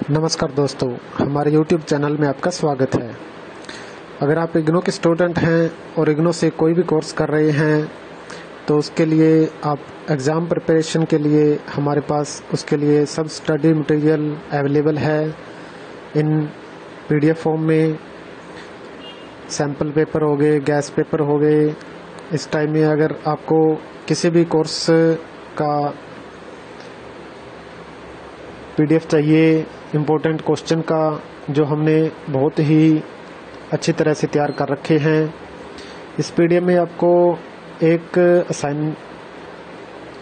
नमस्कार दोस्तों, हमारे YouTube चैनल में आपका स्वागत है। अगर आप इग्नो के स्टूडेंट हैं और इग्नो से कोई भी कोर्स कर रहे हैं तो उसके लिए आप एग्ज़ाम प्रिपरेशन के लिए हमारे पास उसके लिए सब स्टडी मटेरियल अवेलेबल है। इन पीडीएफ फॉर्म में सैंपल पेपर हो गए, गैस पेपर हो गए। इस टाइम में अगर आपको किसी भी कोर्स का पीडीएफ चाहिए इम्पोर्टेंट क्वेश्चन का जो हमने बहुत ही अच्छी तरह से तैयार कर रखे हैं। इस पीडीएफ में आपको एक असाइन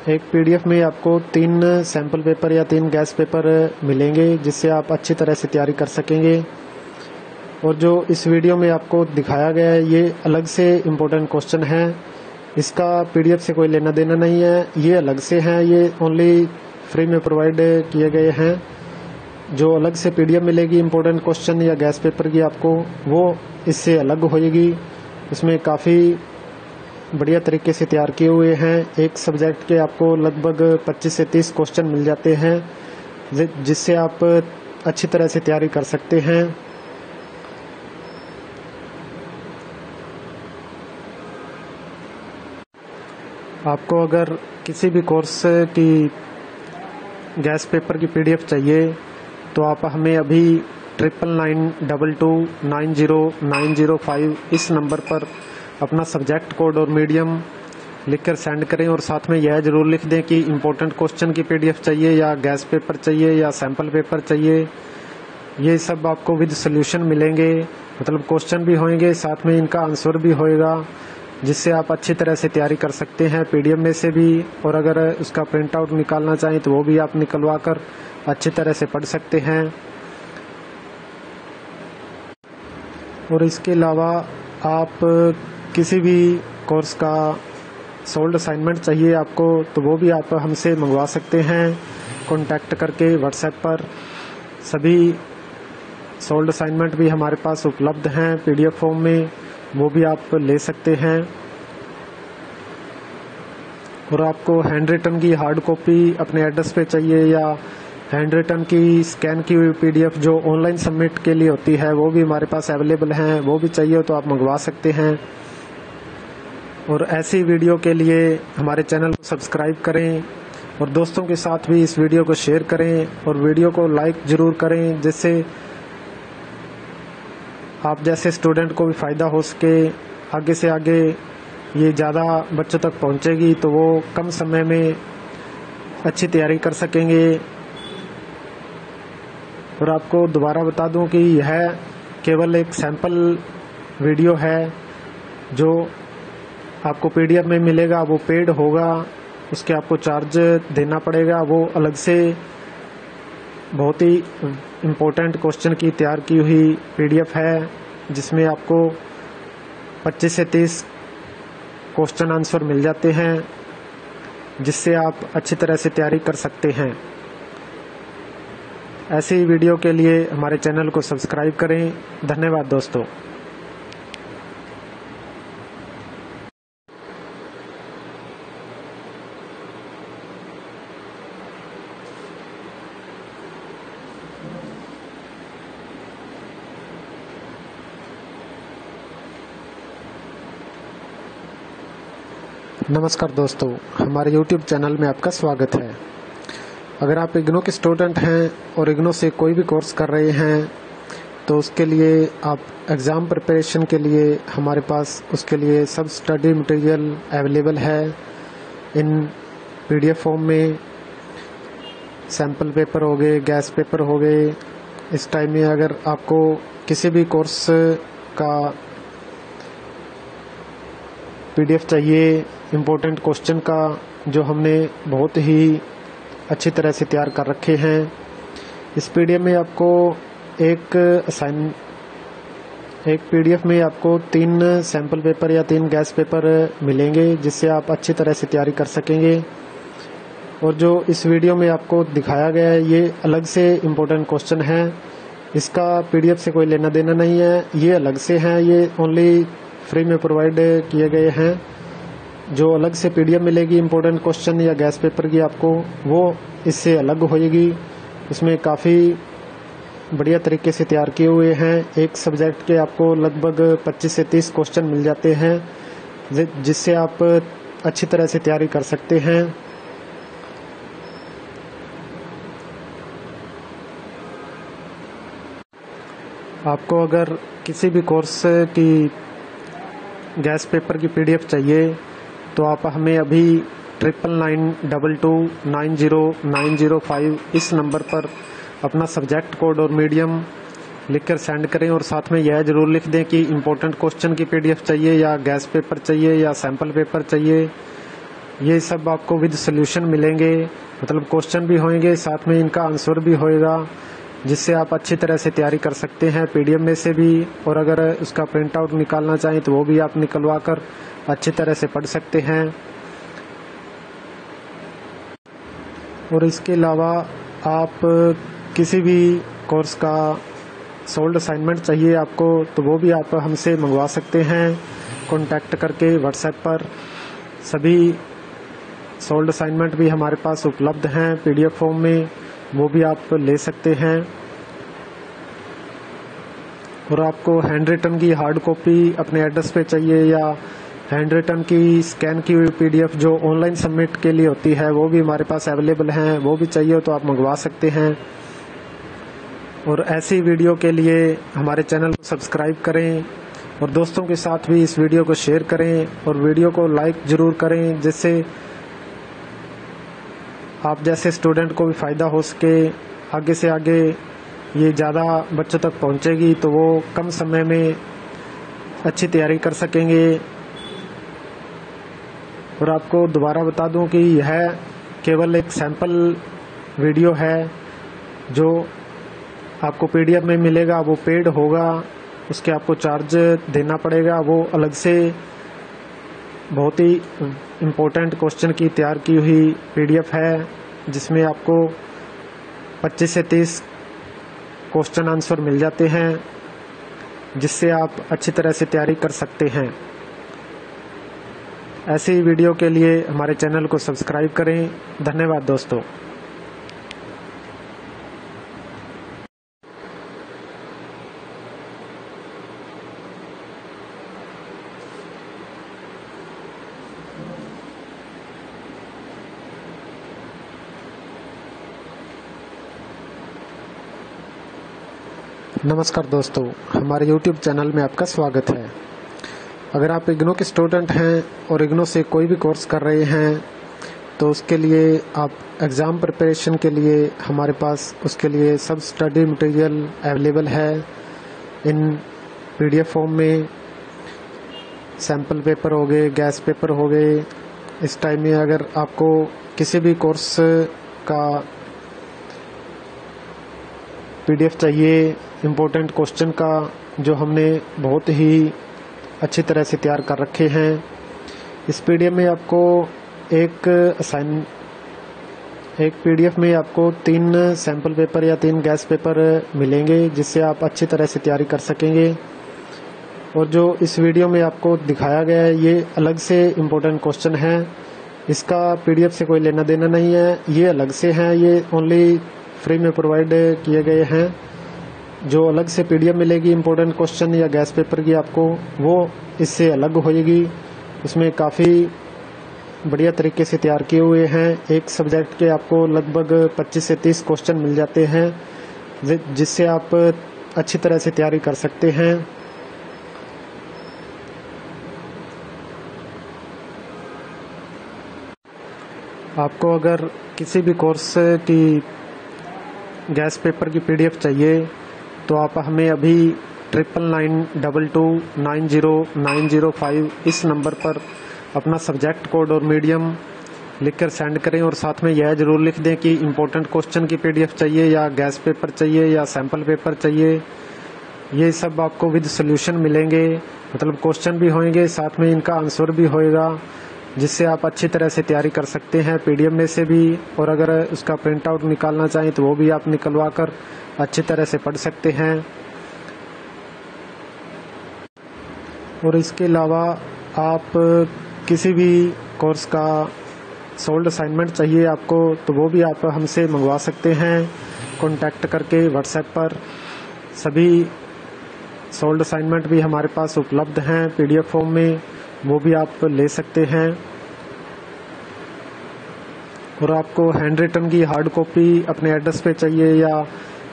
एक पीडीएफ में आपको तीन सैंपल पेपर या तीन गैस पेपर मिलेंगे, जिससे आप अच्छी तरह से तैयारी कर सकेंगे। और जो इस वीडियो में आपको दिखाया गया है, ये अलग से इम्पोर्टेंट क्वेश्चन है। इसका पीडीएफ से कोई लेना देना नहीं है, ये अलग से हैं, ये ओनली फ्री में प्रोवाइड किए गए हैं। जो अलग से पीडीएफ मिलेगी इम्पोर्टेंट क्वेश्चन या गैस पेपर की आपको, वो इससे अलग होएगी। इसमें काफ़ी बढ़िया तरीके से तैयार किए हुए हैं। एक सब्जेक्ट के आपको लगभग 25 से 30 क्वेश्चन मिल जाते हैं जिससे आप अच्छी तरह से तैयारी कर सकते हैं। आपको अगर किसी भी कोर्स की गैस पेपर की पीडीएफ चाहिए तो आप हमें अभी triple nine double two nine zero nine zero five इस नंबर पर अपना सब्जेक्ट कोड और मीडियम लिखकर सेंड करें और साथ में यह ज़रूर लिख दें कि इम्पोर्टेंट क्वेश्चन की पीडीएफ चाहिए या गैस पेपर चाहिए या सैंपल पेपर चाहिए। ये सब आपको विद सोल्यूशन मिलेंगे। मतलब क्वेश्चन भी होंगे, साथ में इनका आंसर भी होएगा। जिससे आप अच्छी तरह से तैयारी कर सकते हैं पीडीएफ में से भी, और अगर उसका प्रिंट आउट निकालना चाहें तो वो भी आप निकलवा कर अच्छी तरह से पढ़ सकते हैं। और इसके अलावा आप किसी भी कोर्स का सोल्ड असाइनमेंट चाहिए आपको तो वो भी आप हमसे मंगवा सकते हैं। कॉन्टैक्ट करके व्हाट्सएप पर सभी सोल्ड असाइनमेंट भी हमारे पास उपलब्ध हैं पीडीएफ फॉर्म में। वो भी आप ले सकते हैं। और आपको हैंड रिटन की हार्ड कॉपी अपने एड्रेस पे चाहिए या हैंड रिटन की स्कैन की हुई पीडीएफ जो ऑनलाइन सबमिट के लिए होती है, वो भी हमारे पास अवेलेबल हैं, वो भी चाहिए तो आप मंगवा सकते हैं। और ऐसी वीडियो के लिए हमारे चैनल को सब्सक्राइब करें और दोस्तों के साथ भी इस वीडियो को शेयर करें और वीडियो को लाइक ज़रूर करें, जिससे आप जैसे स्टूडेंट को भी फ़ायदा हो सके, आगे से आगे ये ज़्यादा बच्चों तक पहुंचेगी तो वो कम समय में अच्छी तैयारी कर सकेंगे। और आपको दोबारा बता दूँ कि यह केवल एक सैंपल वीडियो है, जो आपको पीडीएफ में मिलेगा, वो पेड होगा, उसके आपको चार्ज देना पड़ेगा, वो अलग से बहुत ही इम्पोर्टेंट क्वेश्चन की, तैयार की हुई पीडीएफ है, जिसमें आपको 25 से 30 क्वेश्चन आंसर मिल जाते हैं, जिससे आप अच्छी तरह से तैयारी कर सकते हैं। ऐसी वीडियो के लिए हमारे चैनल को सब्सक्राइब करें। धन्यवाद दोस्तों। नमस्कार दोस्तों, हमारे YouTube चैनल में आपका स्वागत है। अगर आप इग्नो के स्टूडेंट हैं और इग्नो से कोई भी कोर्स कर रहे हैं तो उसके लिए आप एग्ज़ाम प्रिपरेशन के लिए, हमारे पास उसके लिए सब स्टडी मटेरियल अवेलेबल है। इन पीडीएफ फॉर्म में सैंपल पेपर हो गए गैस पेपर हो गए, इस टाइम में अगर आपको किसी भी कोर्स का पीडीएफ चाहिए इम्पोर्टेंट क्वेश्चन का जो हमने बहुत ही अच्छी तरह से तैयार कर रखे हैं। इस पीडीएफ में आपको एक असाइन एक पीडीएफ में आपको तीन सैंपल पेपर या तीन गैस पेपर मिलेंगे, जिससे आप अच्छी तरह से तैयारी कर सकेंगे। और जो इस वीडियो में आपको दिखाया गया है, ये अलग से इम्पोर्टेंट क्वेश्चन है। इसका पीडीएफ से कोई लेना देना नहीं है, ये अलग से हैं। ये ओनली फ्री में प्रोवाइड किए गए हैं। जो अलग से पीडीएफ मिलेगी इम्पोर्टेंट क्वेश्चन या गैस पेपर की आपको, वो इससे अलग होएगी। इसमें काफ़ी बढ़िया तरीके से तैयार किए हुए हैं। एक सब्जेक्ट के आपको लगभग 25 से 30 क्वेश्चन मिल जाते हैं जिससे आप अच्छी तरह से तैयारी कर सकते हैं। आपको अगर किसी भी कोर्स की गैस पेपर की पीडीएफ चाहिए तो आप हमें अभी triple nine double two nine zero nine zero five इस नंबर पर अपना सब्जेक्ट कोड और मीडियम लिखकर सेंड करें और साथ में यह ज़रूर लिख दें कि इम्पोर्टेंट क्वेश्चन की पीडीएफ चाहिए या गैस पेपर चाहिए या सैंपल पेपर चाहिए। ये सब आपको विद सोल्यूशन मिलेंगे। मतलब क्वेश्चन भी होंगे, साथ में इनका आंसर भी होएगा। जिससे आप अच्छी तरह से तैयारी कर सकते हैं पीडीएफ में से भी, और अगर उसका प्रिंट आउट निकालना चाहें तो वो भी आप निकलवा कर अच्छी तरह से पढ़ सकते हैं। और इसके अलावा आप किसी भी कोर्स का सोल्ड असाइनमेंट चाहिए आपको तो वो भी आप हमसे मंगवा सकते हैं। कॉन्टैक्ट करके व्हाट्सएप पर सभी सोल्ड असाइनमेंट भी हमारे पास उपलब्ध हैं पीडीएफ फॉर्म में। वो भी आप ले सकते हैं। और आपको हैंड रिटन की हार्ड कॉपी अपने एड्रेस पे चाहिए या हैंड रिटन की स्कैन की हुई पीडीएफ जो ऑनलाइन सबमिट के लिए होती है, वो भी हमारे पास अवेलेबल हैं, वो भी चाहिए तो आप मंगवा सकते हैं। और ऐसी वीडियो के लिए हमारे चैनल को सब्सक्राइब करें और दोस्तों के साथ भी इस वीडियो को शेयर करें और वीडियो को लाइक ज़रूर करें, जिससे आप जैसे स्टूडेंट को भी फ़ायदा हो सके, आगे से आगे ये ज़्यादा बच्चों तक पहुंचेगी तो वो कम समय में अच्छी तैयारी कर सकेंगे। और आपको दोबारा बता दूँ कि यह केवल एक सैंपल वीडियो है, जो आपको पीडीएफ में मिलेगा, वो पेड होगा, उसके आपको चार्ज देना पड़ेगा, वो अलग से बहुत ही इम्पोर्टेंट क्वेश्चन की, तैयार की हुई पीडीएफ है, जिसमें आपको 25 से 30 क्वेश्चन आंसर मिल जाते हैं, जिससे आप अच्छी तरह से तैयारी कर सकते हैं। ऐसी वीडियो के लिए हमारे चैनल को सब्सक्राइब करें। धन्यवाद दोस्तों। नमस्कार दोस्तों, हमारे YouTube चैनल में आपका स्वागत है। अगर आप इग्नो के स्टूडेंट हैं और इग्नो से कोई भी कोर्स कर रहे हैं तो उसके लिए आप एग्ज़ाम प्रिपरेशन के लिए हमारे पास उसके लिए सब स्टडी मटेरियल अवेलेबल है। इन पीडीएफ फॉर्म में सैंपल पेपर हो गए, गैस पेपर हो गए। इस टाइम में अगर आपको किसी भी कोर्स का पीडीएफ चाहिए इम्पोर्टेंट क्वेश्चन का जो हमने बहुत ही अच्छी तरह से तैयार कर रखे हैं। इस पीडीएफ में आपको एक असाइन एक पीडीएफ में आपको तीन सैंपल पेपर या तीन गैस पेपर मिलेंगे, जिससे आप अच्छी तरह से तैयारी कर सकेंगे। और जो इस वीडियो में आपको दिखाया गया है, ये अलग से इम्पोर्टेंट क्वेश्चन है। इसका पीडीएफ से कोई लेना देना नहीं है, ये अलग से हैं, ये ओनली फ्री में प्रोवाइड किए गए हैं। जो अलग से पीडीएफ मिलेगी इम्पोर्टेंट क्वेश्चन या गैस पेपर की आपको, वो इससे अलग होएगी। उसमें काफ़ी बढ़िया तरीके से तैयार किए हुए हैं। एक सब्जेक्ट के आपको लगभग 25 से 30 क्वेश्चन मिल जाते हैं जिससे आप अच्छी तरह से तैयारी कर सकते हैं। आपको अगर किसी भी कोर्स की गैस पेपर की पीडीएफ चाहिए तो आप हमें अभी triple nine double two nine zero nine zero five इस नंबर पर अपना सब्जेक्ट कोड और मीडियम लिखकर सेंड करें और साथ में यह ज़रूर लिख दें कि इम्पोर्टेंट क्वेश्चन की पीडीएफ चाहिए या गैस पेपर चाहिए या सैंपल पेपर चाहिए। ये सब आपको विद सोल्यूशन मिलेंगे। मतलब क्वेश्चन भी होंगे, साथ में इनका आंसर भी होएगा। जिससे आप अच्छी तरह से तैयारी कर सकते हैं पीडीएफ में से भी, और अगर उसका प्रिंट आउट निकालना चाहें तो वो भी आप निकलवा कर अच्छी तरह से पढ़ सकते हैं। और इसके अलावा आप किसी भी कोर्स का सोल्ड असाइनमेंट चाहिए आपको तो वो भी आप हमसे मंगवा सकते हैं। कांटेक्ट करके व्हाट्सएप पर। सभी सोल्ड असाइनमेंट भी हमारे पास उपलब्ध हैं पीडीएफ फॉर्म में। वो भी आप ले सकते हैं। और आपको हैंड रिटन की हार्ड कॉपी अपने एड्रेस पे चाहिए या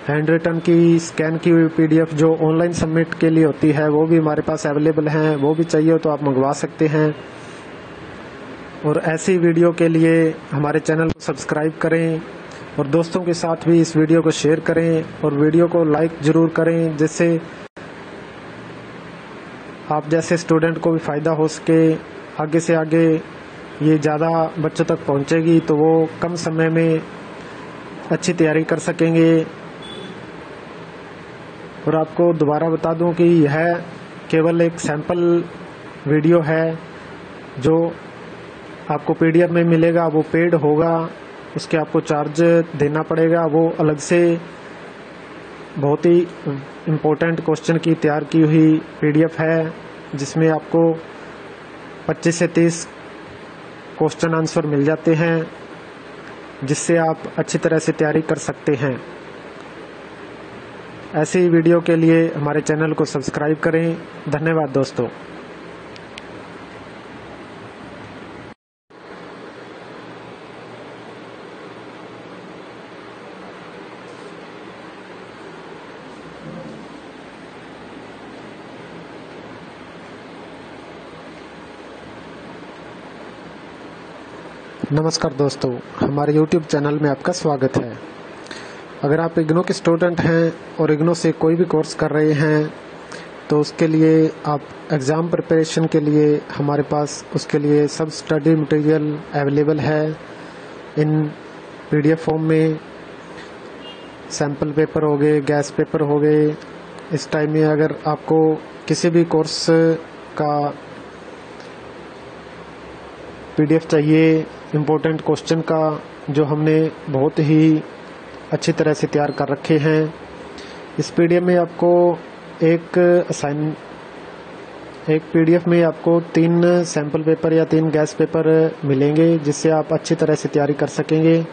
हैंड रिटन की स्कैन की हुई पीडीएफ जो ऑनलाइन सबमिट के लिए होती है, वो भी हमारे पास अवेलेबल हैं, वो भी चाहिए तो आप मंगवा सकते हैं। और ऐसी वीडियो के लिए हमारे चैनल को सब्सक्राइब करें और दोस्तों के साथ भी इस वीडियो को शेयर करें और वीडियो को लाइक ज़रूर करें, जिससे आप जैसे स्टूडेंट को भी फ़ायदा हो सके, आगे से आगे ये ज़्यादा बच्चों तक पहुंचेगी तो वो कम समय में अच्छी तैयारी कर सकेंगे। और आपको दोबारा बता दूँ कि यह केवल एक सैंपल वीडियो है, जो आपको पीडीएफ में मिलेगा, वो पेड होगा, उसके आपको चार्ज देना पड़ेगा, वो अलग से बहुत ही इम्पोर्टेंट क्वेश्चन की, तैयार की हुई पीडीएफ है, जिसमें आपको 25 से 30 क्वेश्चन आंसर मिल जाते हैं, जिससे आप अच्छी तरह से तैयारी कर सकते हैं। ऐसी वीडियो के लिए हमारे चैनल को सब्सक्राइब करें। धन्यवाद दोस्तों। नमस्कार दोस्तों, हमारे YouTube चैनल में आपका स्वागत है। अगर आप इग्नो के स्टूडेंट हैं और इग्नो से कोई भी कोर्स कर रहे हैं तो उसके लिए आप एग्ज़ाम प्रिपरेशन के लिए हमारे पास उसके लिए सब स्टडी मटेरियल अवेलेबल है। इन पीडीएफ फॉर्म में सैंपल पेपर हो गए, गैस पेपर हो गए, इस टाइम में अगर आपको किसी भी कोर्स का पीडीएफ चाहिए इम्पोर्टेंट क्वेश्चन का जो हमने बहुत ही अच्छी तरह से तैयार कर रखे हैं। इस पीडीएफ में आपको एक असाइन एक पीडीएफ में आपको तीन सैंपल पेपर या तीन गैस पेपर मिलेंगे, जिससे आप अच्छी तरह से तैयारी कर सकेंगे।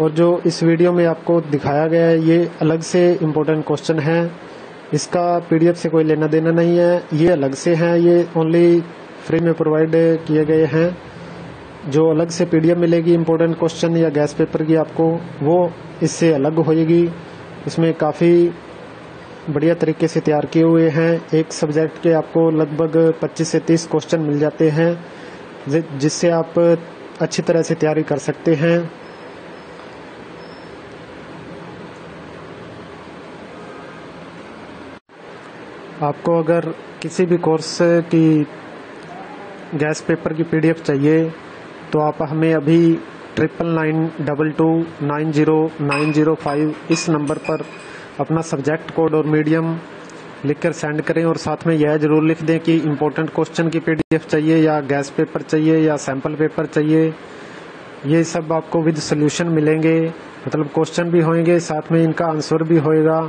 और जो इस वीडियो में आपको दिखाया गया है, ये अलग से इम्पोर्टेंट क्वेश्चन है। इसका पीडीएफ से कोई लेना देना नहीं है, ये अलग से हैं, ये ओनली फ्री में प्रोवाइड किए गए हैं। जो अलग से पीडीएफ मिलेगी इम्पोर्टेंट क्वेश्चन या गैस पेपर की आपको, वो इससे अलग होएगी। इसमें काफ़ी बढ़िया तरीके से तैयार किए हुए हैं। एक सब्जेक्ट के आपको लगभग 25 से 30 क्वेश्चन मिल जाते हैं जिससे आप अच्छी तरह से तैयारी कर सकते हैं। आपको अगर किसी भी कोर्स की गैस पेपर की पीडीएफ चाहिए तो आप हमें अभी triple nine double two nine zero nine zero five इस नंबर पर अपना सब्जेक्ट कोड और मीडियम लिखकर सेंड करें और साथ में यह ज़रूर लिख दें कि इम्पोर्टेंट क्वेश्चन की पीडीएफ चाहिए या गैस पेपर चाहिए या सैंपल पेपर चाहिए। ये सब आपको विद सोल्यूशन मिलेंगे। मतलब क्वेश्चन भी होंगे, साथ में इनका आंसर भी होएगा।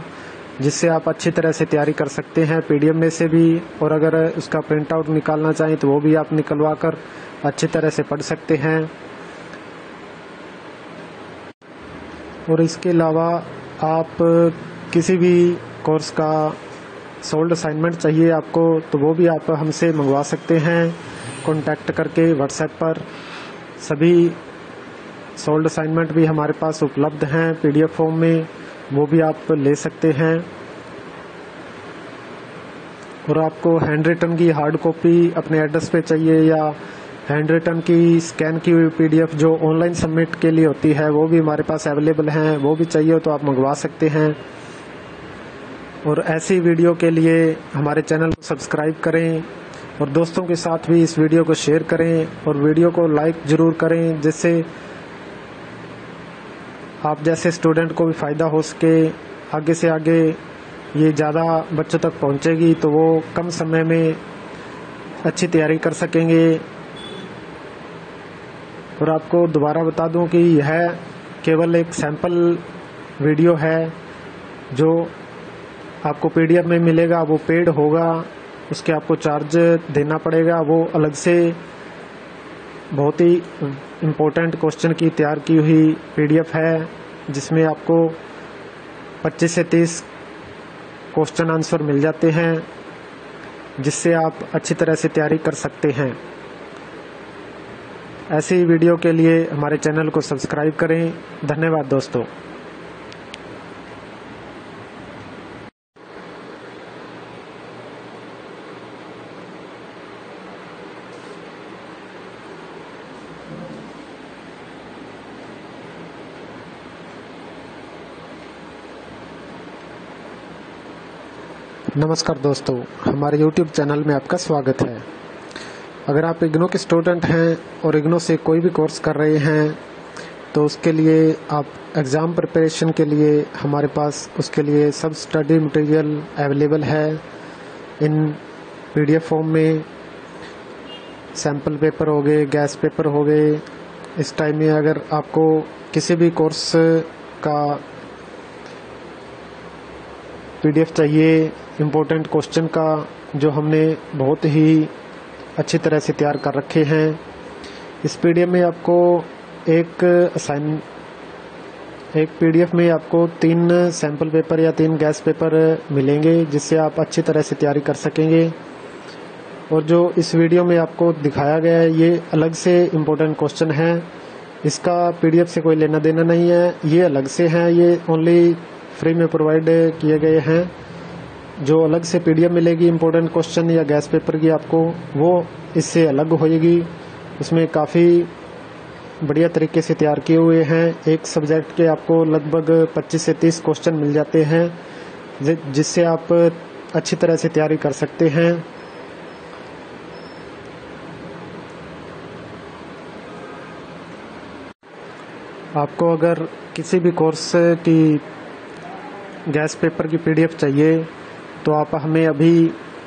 जिससे आप अच्छी तरह से तैयारी कर सकते हैं पीडीएफ में से भी, और अगर उसका प्रिंट आउट निकालना चाहें तो वो भी आप निकलवा कर अच्छी तरह से पढ़ सकते हैं। और इसके अलावा आप किसी भी कोर्स का सोल्ड असाइनमेंट चाहिए आपको तो वो भी आप हमसे मंगवा सकते हैं कॉन्टैक्ट करके व्हाट्सएप पर। सभी सोल्ड असाइनमेंट भी हमारे पास उपलब्ध हैं पीडीएफ फॉर्म में। वो भी आप ले सकते हैं। और आपको हैंड रिटन की हार्ड कॉपी अपने एड्रेस पे चाहिए या हैंड रिटन की स्कैन की हुई पीडीएफ जो ऑनलाइन सबमिट के लिए होती है, वो भी हमारे पास अवेलेबल हैं, वो भी चाहिए तो आप मंगवा सकते हैं। और ऐसी वीडियो के लिए हमारे चैनल को सब्सक्राइब करें और दोस्तों के साथ भी इस वीडियो को शेयर करें और वीडियो को लाइक ज़रूर करें, जिससे आप जैसे स्टूडेंट को भी फ़ायदा हो सके, आगे से आगे ये ज़्यादा बच्चों तक पहुंचेगी तो वो कम समय में अच्छी तैयारी कर सकेंगे। और आपको दोबारा बता दूँ कि यह केवल एक सैंपल वीडियो है, जो आपको पीडीएफ में मिलेगा, वो पेड होगा, उसके आपको चार्ज देना पड़ेगा, वो अलग से बहुत ही इम्पोर्टेंट क्वेश्चन की, तैयार की हुई पीडीएफ है, जिसमें आपको 25 से 30 क्वेश्चन आंसर मिल जाते हैं, जिससे आप अच्छी तरह से तैयारी कर सकते हैं। ऐसी वीडियो के लिए हमारे चैनल को सब्सक्राइब करें। धन्यवाद दोस्तों। नमस्कार दोस्तों, हमारे YouTube चैनल में आपका स्वागत है। अगर आप इग्नो के स्टूडेंट हैं और इग्नो से कोई भी कोर्स कर रहे हैं तो उसके लिए आप एग्ज़ाम प्रिपरेशन के लिए हमारे पास उसके लिए सब स्टडी मटेरियल अवेलेबल है। इन पीडीएफ फॉर्म में सैंपल पेपर हो गए, गैस पेपर हो गए, इस टाइम में अगर आपको किसी भी कोर्स का पीडीएफ चाहिए इम्पोर्टेंट क्वेश्चन का जो हमने बहुत ही अच्छी तरह से तैयार कर रखे हैं। इस पीडीएफ में आपको एक असाइन एक पीडीएफ में आपको तीन सैंपल पेपर या तीन गैस पेपर मिलेंगे, जिससे आप अच्छी तरह से तैयारी कर सकेंगे। और जो इस वीडियो में आपको दिखाया गया है, ये अलग से इम्पोर्टेंट क्वेश्चन है। इसका पीडीएफ से कोई लेना देना नहीं है, ये अलग से हैं, ये ओनली फ्री में प्रोवाइड किए गए हैं। जो अलग से पीडीएफ मिलेगी इम्पोर्टेंट क्वेश्चन या गैस पेपर की आपको, वो इससे अलग होएगी। उसमें काफ़ी बढ़िया तरीके से तैयार किए हुए हैं। एक सब्जेक्ट के आपको लगभग 25 से 30 क्वेश्चन मिल जाते हैं जिससे आप अच्छी तरह से तैयारी कर सकते हैं। आपको अगर किसी भी कोर्स की गैस पेपर की पीडीएफ चाहिए तो आप हमें अभी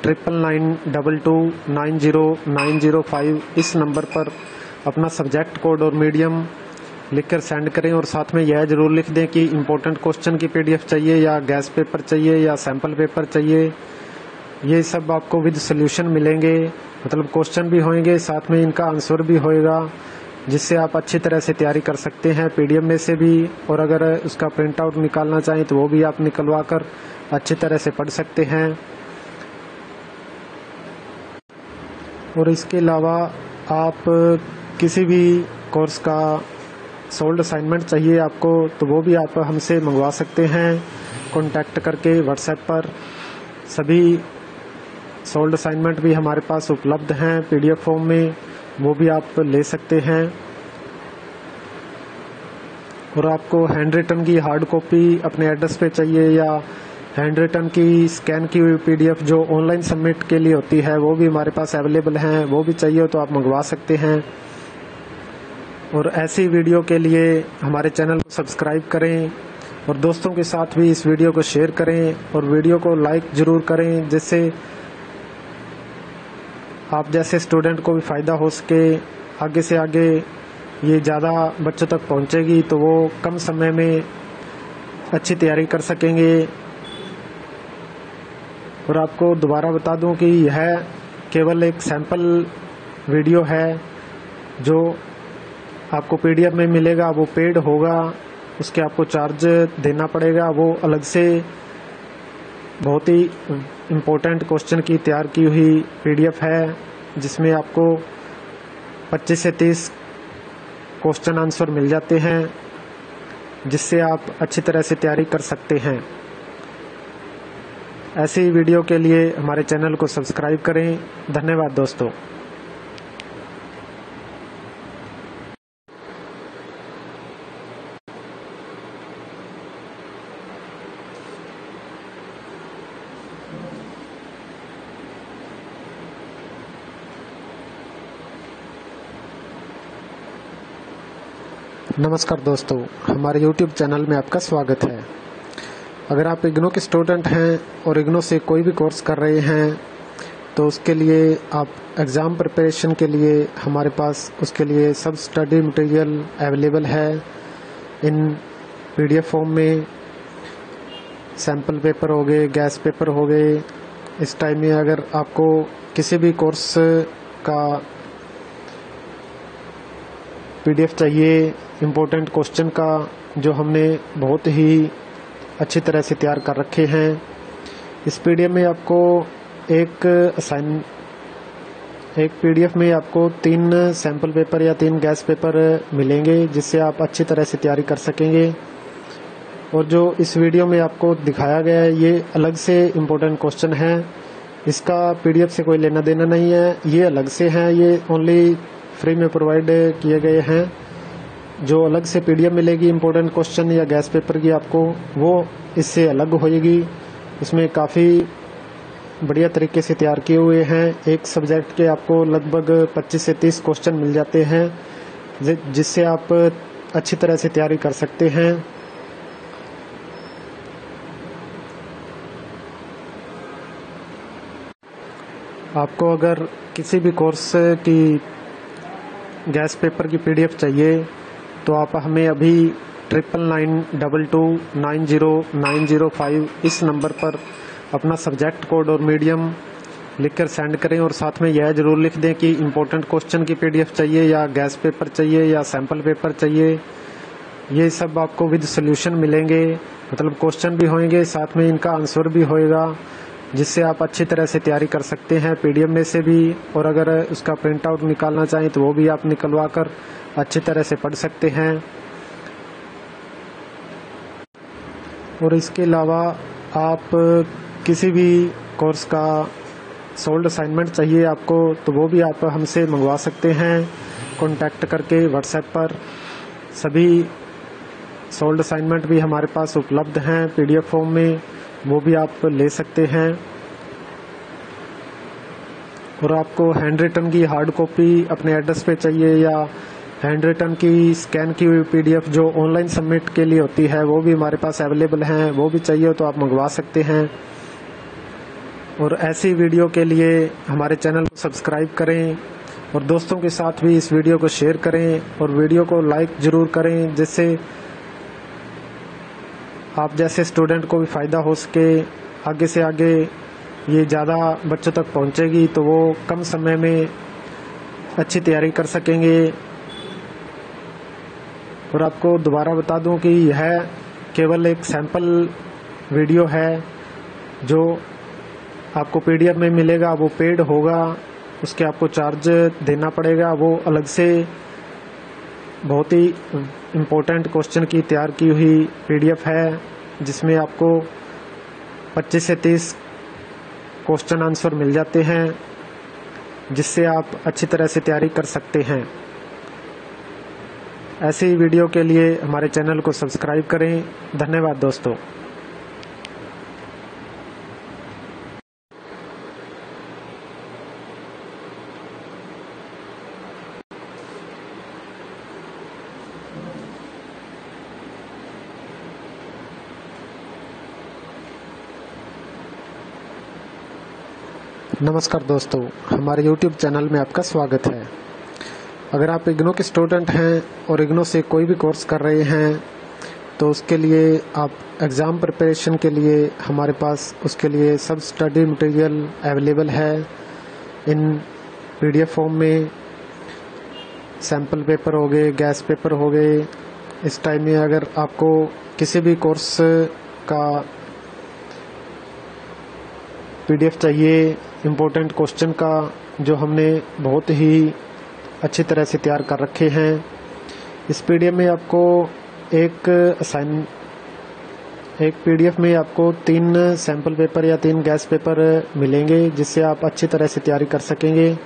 triple nine double two nine zero nine zero five इस नंबर पर अपना सब्जेक्ट कोड और मीडियम लिखकर सेंड करें और साथ में यह ज़रूर लिख दें कि इम्पोर्टेंट क्वेश्चन की पीडीएफ चाहिए या गैस पेपर चाहिए या सैंपल पेपर चाहिए। ये सब आपको विद सोल्यूशन मिलेंगे। मतलब क्वेश्चन भी होंगे, साथ में इनका आंसर भी होएगा, जिससे आप अच्छी तरह से तैयारी कर सकते हैं। पीडीएफ में से भी और अगर उसका प्रिंट आउट निकालना चाहें तो वो भी आप निकलवा कर अच्छी तरह से पढ़ सकते हैं। और इसके अलावा आप किसी भी कोर्स का सोल्ड असाइनमेंट चाहिए आपको तो वो भी आप हमसे मंगवा सकते हैं। कॉन्टैक्ट करके व्हाट्सएप पर। सभी सोल्ड असाइनमेंट भी हमारे पास उपलब्ध हैं पीडीएफ फॉर्म में, वो भी आप ले सकते हैं। और आपको हैंड रिटन की हार्ड कॉपी अपने एड्रेस पे चाहिए या हैंड रिटर्न की, स्कैन की हुई पीडीएफ जो ऑनलाइन सबमिट के लिए होती है, वो भी हमारे पास अवेलेबल हैं, वो भी चाहिए तो आप मंगवा सकते हैं। और ऐसी वीडियो के लिए हमारे चैनल को सब्सक्राइब करें और दोस्तों के साथ भी इस वीडियो को शेयर करें और वीडियो को लाइक ज़रूर करें, जिससे आप जैसे स्टूडेंट को भी फ़ायदा हो सके। आगे से आगे ये ज़्यादा बच्चों तक पहुंचेगी तो वो कम समय में अच्छी तैयारी कर सकेंगे। और आपको दोबारा बता दूँ कि यह केवल एक सैंपल वीडियो है, जो आपको पीडीएफ में मिलेगा, वो पेड होगा, उसके आपको चार्ज देना पड़ेगा। वो अलग से बहुत ही इम्पोर्टेंट क्वेश्चन की तैयार की हुई पीडीएफ है, जिसमें आपको 25 से 30 क्वेश्चन आंसर मिल जाते हैं, जिससे आप अच्छी तरह से तैयारी कर सकते हैं। ऐसी वीडियो के लिए हमारे चैनल को सब्सक्राइब करें। धन्यवाद दोस्तों। नमस्कार दोस्तों, हमारे YouTube चैनल में आपका स्वागत है। अगर आप इग्नो के स्टूडेंट हैं और इग्नो से कोई भी कोर्स कर रहे हैं तो उसके लिए आप एग्ज़ाम प्रिपरेशन के लिए हमारे पास उसके लिए सब स्टडी मटेरियल अवेलेबल है इन पीडीएफ फॉर्म में। सैंपल पेपर हो गए गैस पेपर हो गए। इस टाइम में अगर आपको किसी भी कोर्स का पीडीएफ चाहिए इम्पोर्टेंट क्वेश्चन का, जो हमने बहुत ही अच्छी तरह से तैयार कर रखे हैं। इस पीडीएफ में आपको एक असाइन, एक पीडीएफ में आपको तीन सैंपल पेपर या तीन गैस पेपर मिलेंगे, जिससे आप अच्छी तरह से तैयारी कर सकेंगे। और जो इस वीडियो में आपको दिखाया गया है, ये अलग से इम्पोर्टेंट क्वेश्चन है। इसका पीडीएफ से कोई लेना देना नहीं है, ये अलग से हैं, ये ओनली फ्री में प्रोवाइड किए गए हैं। जो अलग से पीडीएफ मिलेगी इम्पोर्टेंट क्वेश्चन या गैस पेपर की आपको, वो इससे अलग होएगी। इसमें काफ़ी बढ़िया तरीके से तैयार किए हुए हैं। एक सब्जेक्ट के आपको लगभग 25 से 30 क्वेश्चन मिल जाते हैं जिससे आप अच्छी तरह से तैयारी कर सकते हैं। आपको अगर किसी भी कोर्स की गैस पेपर की पीडीएफ चाहिए तो आप हमें अभी triple nine double two nine zero nine zero five इस नंबर पर अपना सब्जेक्ट कोड और मीडियम लिखकर सेंड करें और साथ में यह ज़रूर लिख दें कि इम्पोर्टेंट क्वेश्चन की पीडीएफ चाहिए या गैस पेपर चाहिए या सैंपल पेपर चाहिए। ये सब आपको विद सोल्यूशन मिलेंगे। मतलब क्वेश्चन भी होंगे, साथ में इनका आंसर भी होएगा। जिससे आप अच्छी तरह से तैयारी कर सकते हैं पीडीएफ में से भी, और अगर उसका प्रिंट आउट निकालना चाहें तो वो भी आप निकलवा कर अच्छी तरह से पढ़ सकते हैं। और इसके अलावा आप किसी भी कोर्स का सोल्ड असाइनमेंट चाहिए आपको तो वो भी आप हमसे मंगवा सकते हैं। कॉन्टैक्ट करके व्हाट्सएप पर सभी सोल्ड असाइनमेंट भी हमारे पास उपलब्ध हैं पीडीएफ फॉर्म में। वो भी आप ले सकते हैं। और आपको हैंड रिटन की हार्ड कॉपी अपने एड्रेस पे चाहिए या हैंड रिटन की स्कैन की हुई पीडीएफ जो ऑनलाइन सबमिट के लिए होती है, वो भी हमारे पास अवेलेबल हैं, वो भी चाहिए तो आप मंगवा सकते हैं। और ऐसी वीडियो के लिए हमारे चैनल को सब्सक्राइब करें और दोस्तों के साथ भी इस वीडियो को शेयर करें और वीडियो को लाइक ज़रूर करें, जिससे आप जैसे स्टूडेंट को भी फ़ायदा हो सके, आगे से आगे ये ज़्यादा बच्चों तक पहुंचेगी तो वो कम समय में अच्छी तैयारी कर सकेंगे। और आपको दोबारा बता दूँ कि यह केवल एक सैंपल वीडियो है, जो आपको पीडीएफ में मिलेगा, वो पेड होगा, उसके आपको चार्ज देना पड़ेगा, वो अलग से बहुत ही इम्पोर्टेंट क्वेश्चन की, तैयार की हुई पीडीएफ है, जिसमें आपको 25 से 30 क्वेश्चन आंसर मिल जाते हैं, जिससे आप अच्छी तरह से तैयारी कर सकते हैं। ऐसी वीडियो के लिए हमारे चैनल को सब्सक्राइब करें। धन्यवाद दोस्तों। नमस्कार दोस्तों, हमारे YouTube चैनल में आपका स्वागत है। अगर आप इग्नो के स्टूडेंट हैं और इग्नो से कोई भी कोर्स कर रहे हैं तो उसके लिए आप एग्ज़ाम प्रिपरेशन के लिए हमारे पास उसके लिए सब स्टडी मटेरियल अवेलेबल है। इन पीडीएफ फॉर्म में सैंपल पेपर हो गए, गैस पेपर हो गए। इस टाइम में अगर आपको किसी भी कोर्स का पीडीएफ चाहिए इम्पोर्टेंट क्वेश्चन का, जो हमने बहुत ही अच्छी तरह से तैयार कर रखे हैं। इस पीडीएफ में आपको एक असाइन एक पीडीएफ में आपको तीन सैंपल पेपर या तीन गैस पेपर मिलेंगे, जिससे आप अच्छी तरह से तैयारी कर सकेंगे।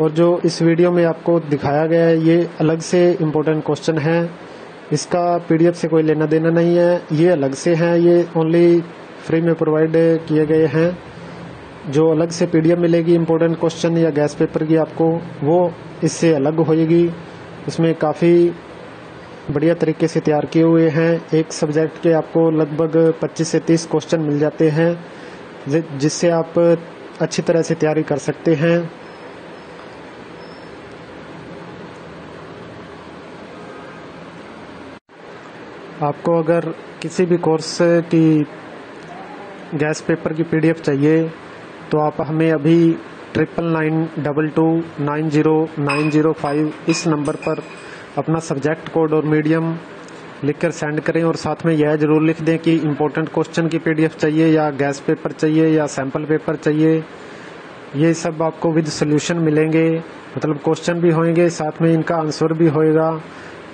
और जो इस वीडियो में आपको दिखाया गया है, ये अलग से इम्पोर्टेंट क्वेश्चन है। इसका पीडीएफ से कोई लेना देना नहीं है, ये अलग से हैं, ये ओनली फ्री में प्रोवाइड किए गए हैं, जो अलग से पीडीएफ मिलेगी इम्पोर्टेंट क्वेश्चन या गैस पेपर की आपको, वो इससे अलग होएगी। इसमें काफ़ी बढ़िया तरीके से तैयार किए हुए हैं। एक सब्जेक्ट के आपको लगभग 25 से 30 क्वेश्चन मिल जाते हैं जिससे आप अच्छी तरह से तैयारी कर सकते हैं। आपको अगर किसी भी कोर्स की गैस पेपर की पीडीएफ चाहिए तो आप हमें अभी triple nine double two nine zero nine zero five इस नंबर पर अपना सब्जेक्ट कोड और मीडियम लिखकर सेंड करें और साथ में यह ज़रूर लिख दें कि इम्पोर्टेंट क्वेश्चन की पीडीएफ चाहिए या गैस पेपर चाहिए या सैंपल पेपर चाहिए। ये सब आपको विद सोल्यूशन मिलेंगे मतलब क्वेश्चन भी होंगे, साथ में इनका आंसर भी होएगा।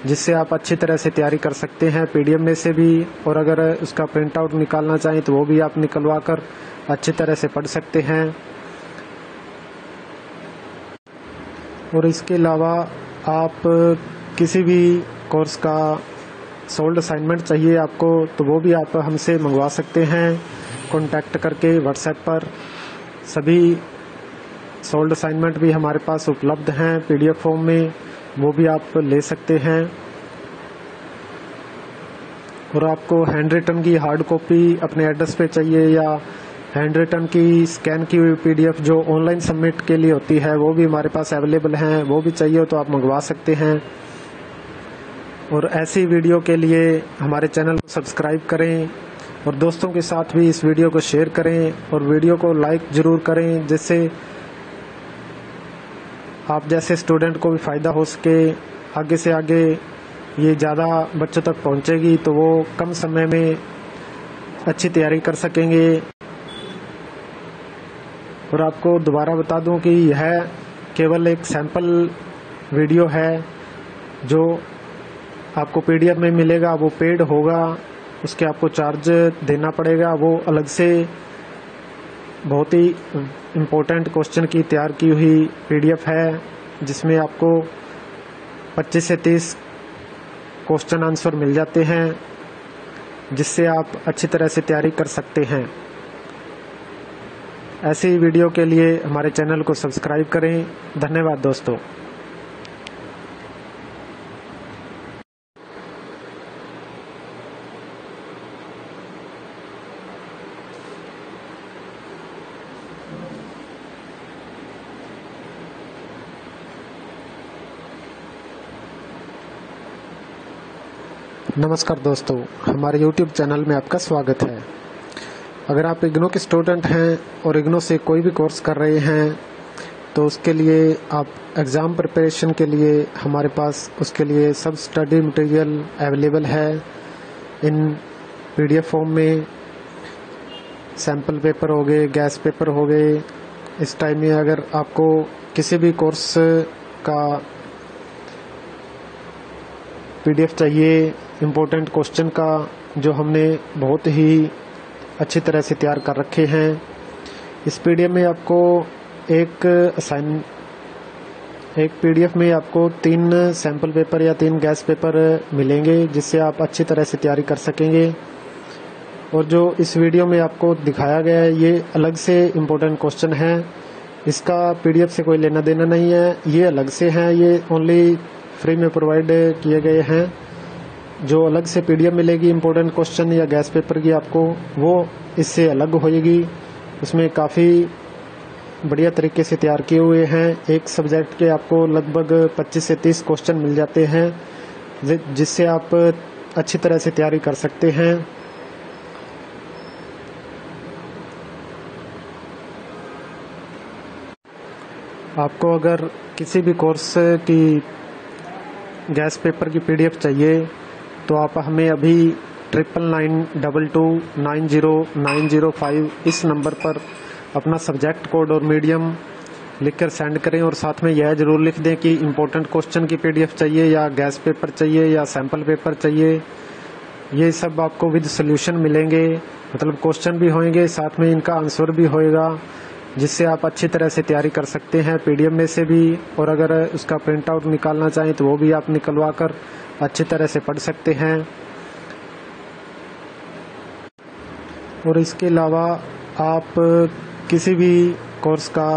जिससे आप अच्छी तरह से तैयारी कर सकते हैं पीडीएफ में से भी, और अगर उसका प्रिंट आउट निकालना चाहें तो वो भी आप निकलवा कर अच्छी तरह से पढ़ सकते हैं। और इसके अलावा आप किसी भी कोर्स का सोल्ड असाइनमेंट चाहिए आपको तो वो भी आप हमसे मंगवा सकते हैं कॉन्टैक्ट करके व्हाट्सएप पर। सभी सोल्ड असाइनमेंट भी हमारे पास उपलब्ध हैं पीडीएफ फॉर्म में। वो भी आप ले सकते हैं। और आपको हैंड रिटन की हार्ड कॉपी अपने एड्रेस पे चाहिए या हैंड रिटन की स्कैन की हुई पीडीएफ जो ऑनलाइन सबमिट के लिए होती है, वो भी हमारे पास अवेलेबल हैं, वो भी चाहिए तो आप मंगवा सकते हैं। और ऐसी वीडियो के लिए हमारे चैनल को सब्सक्राइब करें और दोस्तों के साथ भी इस वीडियो को शेयर करें और वीडियो को लाइक ज़रूर करें, जिससे आप जैसे स्टूडेंट को भी फ़ायदा हो सके, आगे से आगे ये ज़्यादा बच्चों तक पहुंचेगी तो वो कम समय में अच्छी तैयारी कर सकेंगे। और आपको दोबारा बता दूँ कि यह केवल एक सैंपल वीडियो है, जो आपको पीडीएफ में मिलेगा, वो पेड होगा, उसके आपको चार्ज देना पड़ेगा, वो अलग से बहुत ही इम्पोर्टेंट क्वेश्चन की, तैयार की हुई पीडीएफ है, जिसमें आपको 25 से 30 क्वेश्चन आंसर मिल जाते हैं, जिससे आप अच्छी तरह से तैयारी कर सकते हैं। ऐसी वीडियो के लिए हमारे चैनल को सब्सक्राइब करें। धन्यवाद दोस्तों। नमस्कार दोस्तों, हमारे YouTube चैनल में आपका स्वागत है। अगर आप इग्नो के स्टूडेंट हैं और इग्नो से कोई भी कोर्स कर रहे हैं तो उसके लिए आप एग्ज़ाम प्रिपरेशन के लिए हमारे पास उसके लिए सब स्टडी मटेरियल अवेलेबल है। इन पीडीएफ फॉर्म में सैंपल पेपर हो गए, गैस पेपर हो गए, इस टाइम में अगर आपको किसी भी कोर्स का पीडीएफ चाहिए इम्पोर्टेंट क्वेश्चन का जो हमने बहुत ही अच्छी तरह से तैयार कर रखे हैं। इस पीडीएफ में आपको एक असाइन एक पीडीएफ में आपको तीन सैंपल पेपर या तीन गैस पेपर मिलेंगे, जिससे आप अच्छी तरह से तैयारी कर सकेंगे। और जो इस वीडियो में आपको दिखाया गया है, ये अलग से इम्पोर्टेंट क्वेश्चन है। इसका पीडीएफ से कोई लेना देना नहीं है, ये अलग से हैं, ये ओनली फ्री में प्रोवाइड किए गए हैं। जो अलग से पीडीएफ मिलेगी इम्पोर्टेंट क्वेश्चन या गैस पेपर की आपको, वो इससे अलग होएगी। उसमें काफ़ी बढ़िया तरीके से तैयार किए हुए हैं। एक सब्जेक्ट के आपको लगभग 25 से 30 क्वेश्चन मिल जाते हैं जिससे आप अच्छी तरह से तैयारी कर सकते हैं। आपको अगर किसी भी कोर्स की गैस पेपर की पीडीएफ चाहिए तो आप हमें अभी triple nine double two nine zero nine zero five इस नंबर पर अपना सब्जेक्ट कोड और मीडियम लिखकर सेंड करें और साथ में यह ज़रूर लिख दें कि इम्पोर्टेंट क्वेश्चन की पीडीएफ चाहिए या गैस पेपर चाहिए या सैंपल पेपर चाहिए। ये सब आपको विद सोल्यूशन मिलेंगे। मतलब क्वेश्चन भी होंगे, साथ में इनका आंसर भी होएगा, जिससे आप अच्छी तरह से तैयारी कर सकते हैं। पीडीएफ में से भी और अगर उसका प्रिंट आउट निकालना चाहें तो वो भी आप निकलवा कर अच्छी तरह से पढ़ सकते हैं। और इसके अलावा आप किसी भी कोर्स का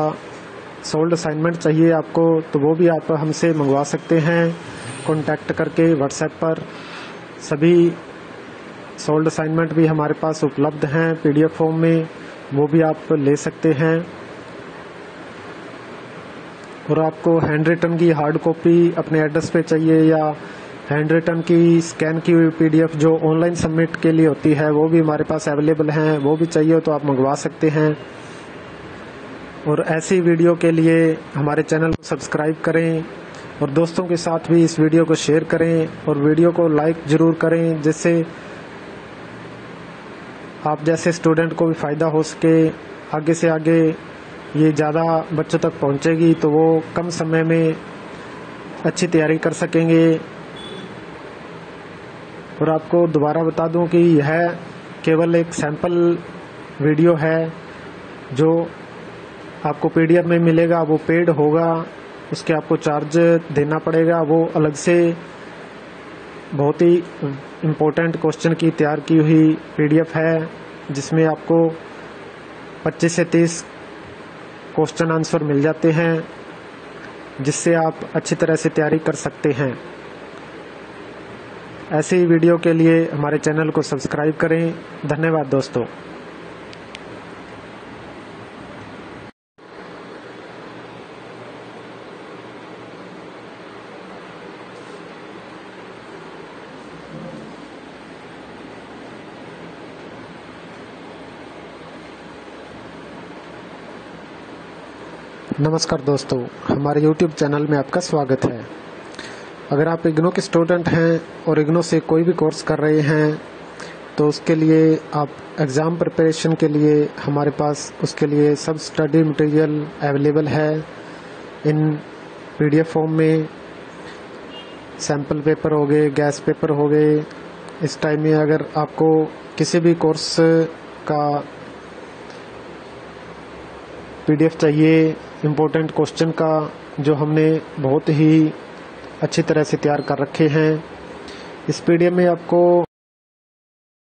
सोल्ड असाइनमेंट चाहिए आपको तो वो भी आप हमसे मंगवा सकते हैं। कॉन्टैक्ट करके व्हाट्सएप पर सभी सोल्ड असाइनमेंट भी हमारे पास उपलब्ध हैं, पीडीएफ फॉर्म में, वो भी आप ले सकते हैं। और आपको हैंड रिटन की हार्ड कॉपी अपने एड्रेस पे चाहिए या हैंड रिटर्न की, स्कैन की हुई पीडीएफ जो ऑनलाइन सबमिट के लिए होती है, वो भी हमारे पास अवेलेबल हैं, वो भी चाहिए तो आप मंगवा सकते हैं। और ऐसी वीडियो के लिए हमारे चैनल को सब्सक्राइब करें और दोस्तों के साथ भी इस वीडियो को शेयर करें और वीडियो को लाइक ज़रूर करें, जिससे आप जैसे स्टूडेंट को भी फ़ायदा हो सके। आगे से आगे ये ज़्यादा बच्चों तक पहुंचेगी तो वो कम समय में अच्छी तैयारी कर सकेंगे। और आपको दोबारा बता दूँ कि यह केवल एक सैंपल वीडियो है, जो आपको पीडीएफ में मिलेगा, वो पेड होगा, उसके आपको चार्ज देना पड़ेगा। वो अलग से बहुत ही इम्पोर्टेंट क्वेश्चन की तैयार की हुई पीडीएफ है, जिसमें आपको 25 से 30 क्वेश्चन आंसर मिल जाते हैं, जिससे आप अच्छी तरह से तैयारी कर सकते हैं। ऐसे ही वीडियो के लिए हमारे चैनल को सब्सक्राइब करें। धन्यवाद दोस्तों। नमस्कार दोस्तों, हमारे YouTube चैनल में आपका स्वागत है। अगर आप इग्नो के स्टूडेंट हैं और इग्नो से कोई भी कोर्स कर रहे हैं तो उसके लिए आप एग्ज़ाम प्रिपरेशन के लिए हमारे पास उसके लिए सब स्टडी मटेरियल अवेलेबल है। इन पीडीएफ फॉर्म में सैंपल पेपर हो गए, गैस पेपर हो गए। इस टाइम में अगर आपको किसी भी कोर्स का पीडीएफ चाहिए, इम्पोर्टेंट क्वेश्चन का, जो हमने बहुत ही अच्छी तरह से तैयार कर रखे हैं। इस पीडीएफ में आपको